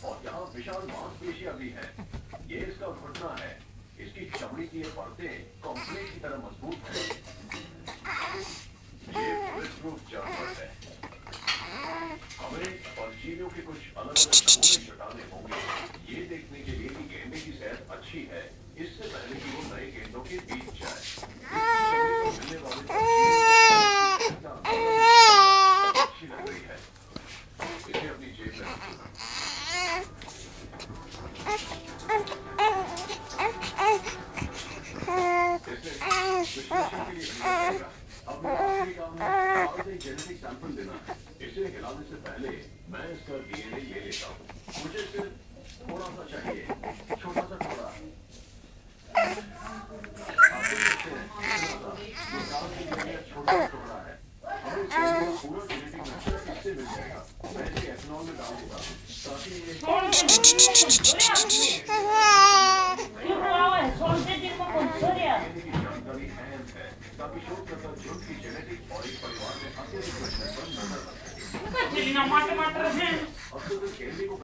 और यहाँ विशाल मांसपेशियाँ भी हैं ये इसका घुटना है इसकी चमड़ी की ये परतें कंक्रीट की तरह मज़बूत है ये परजीवियों के कुछ अलग अलग नमूने जुटाने होंगे ये देखने के लिए कि गेंडे की सेहत अच्छी है इससे पहले कि वो नए गेंदों के बीच जाए मिलने वाले अच्छी लग रही है इसे अपनी जेब में रखिए जेनेटिक सैंपल देना है इसे हिलाने से पहले मैं इसका डीएनए ले लेता हूँ मुझे सिर्फ़ थोड़ा सा चाहिए छोटा सा हैं छोटा टुकड़ा है हमें पूरा मिल जाएगा मैं इसे में डाल ताकि ये है। ताकि शोधकर्ता